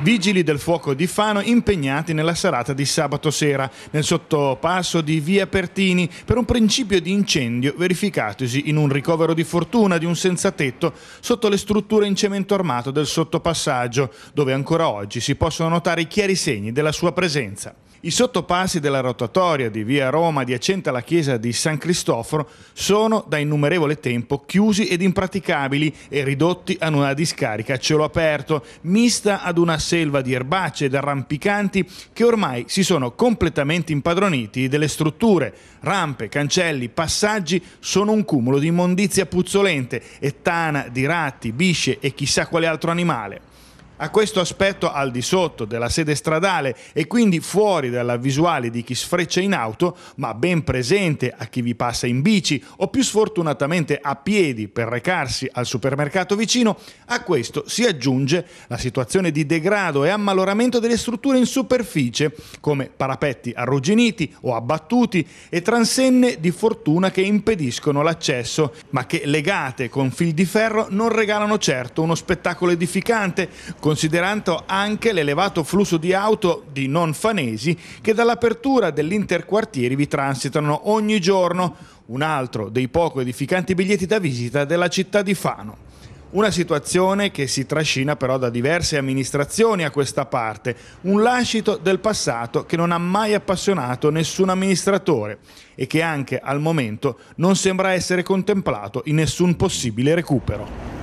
Vigili del fuoco di Fano impegnati nella serata di sabato sera nel sottopasso di Via Pertini per un principio di incendio verificatosi in un ricovero di fortuna di un senza tetto sotto le strutture in cemento armato del sottopassaggio, dove ancora oggi si possono notare i chiari segni della sua presenza. I sottopassi della rotatoria di via Roma adiacente alla chiesa di San Cristoforo sono da innumerevole tempo chiusi ed impraticabili e ridotti a una discarica a cielo aperto, mista ad una selva di erbacce ed arrampicanti che ormai si sono completamente impadroniti delle strutture. Rampe, cancelli, passaggi sono un cumulo di immondizia puzzolente e tana di ratti, bisce e chissà quale altro animale. A questo aspetto al di sotto della sede stradale e quindi fuori dalla visuale di chi sfreccia in auto, ma ben presente a chi vi passa in bici o più sfortunatamente a piedi per recarsi al supermercato vicino, a questo si aggiunge la situazione di degrado e ammaloramento delle strutture in superficie, come parapetti arrugginiti o abbattuti e transenne di fortuna che impediscono l'accesso, ma che legate con fil di ferro non regalano certo uno spettacolo edificante considerando anche l'elevato flusso di auto di non fanesi che dall'apertura dell'interquartieri vi transitano ogni giorno, un altro dei poco edificanti biglietti da visita della città di Fano. Una situazione che si trascina però da diverse amministrazioni a questa parte, un lascito del passato che non ha mai appassionato nessun amministratore e che anche al momento non sembra essere contemplato in nessun possibile recupero.